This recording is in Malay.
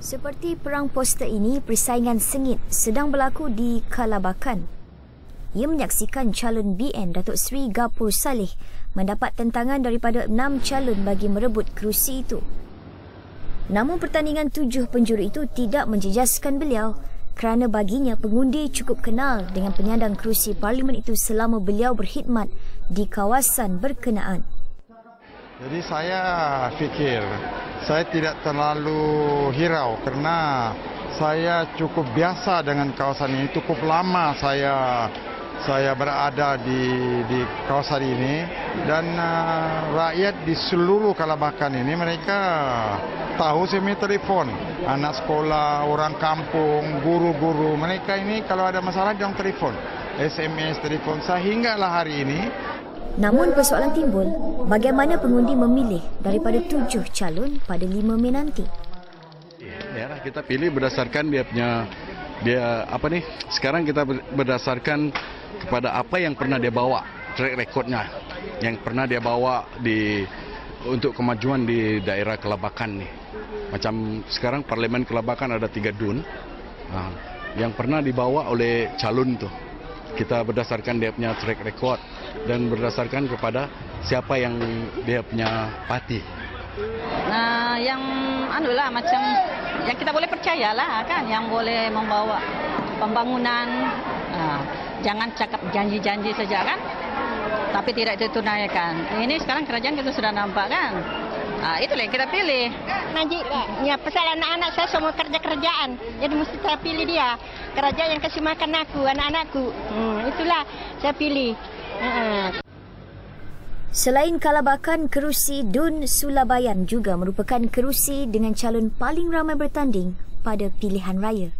Seperti perang poster ini, persaingan sengit sedang berlaku di Kalabakan. Ia menyaksikan calon BN Datuk Seri Gapur Saleh mendapat tentangan daripada enam calon bagi merebut kerusi itu. Namun pertandingan tujuh penjuru itu tidak menjejaskan beliau kerana baginya pengundi cukup kenal dengan penyandang kerusi parlimen itu selama beliau berkhidmat di kawasan berkenaan. Jadi saya fikir saya tidak terlalu hirau kerana saya cukup biasa dengan kawasan ini. Cukup lama saya saya berada di di kawasan ini dan uh, rakyat di seluruh Kalabakan ini mereka tahu punya telefon. Anak sekolah, orang kampung, guru-guru, mereka ini kalau ada masalah dia telefon. SMS, telefon sehinggalah hari ini Namun persoalan timbul, bagaimana pengundi memilih daripada tujuh calon pada 5 Mei nanti? Ya, kita pilih berdasarkan dia punya dia apa nih? Sekarang kita berdasarkan kepada apa yang pernah dia bawa track recordnya, yang pernah dia bawa di untuk kemajuan di daerah Kelabakan nih. Macam sekarang Parlimen Kelabakan ada tiga dun, nah, yang pernah dibawa oleh calon tuh kita berdasarkan dia punya track record dan berdasarkan kepada siapa yang dia punya parti. Nah, yang anu lah macam yang kita boleh percayalah kan yang boleh membawa pembangunan. Nah, jangan cakap janji-janji saja kan. Tapi tidak ditunaikan. Ini sekarang kerajaan kita sudah nampak kan. Ah, itulah yang kita pilih. Najib, ya pasal anak-anak saya semua kerja-kerjaan. Jadi mesti saya pilih dia. Kerajaan yang kasih makan aku, anak-anakku. Hmm, itulah saya pilih. Uh-uh. Selain Kalabakan, kerusi Dun Sulabayan juga merupakan kerusi dengan calon paling ramai bertanding pada pilihan raya.